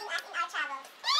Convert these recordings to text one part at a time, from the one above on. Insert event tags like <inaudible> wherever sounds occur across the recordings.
in, us our travels.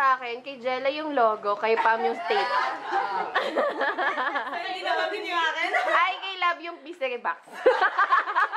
sa akin. Kay Jella yung logo, kay Pam yung state. Hindi naman din yung akin. Ay, kay Love yung mystery box. <laughs>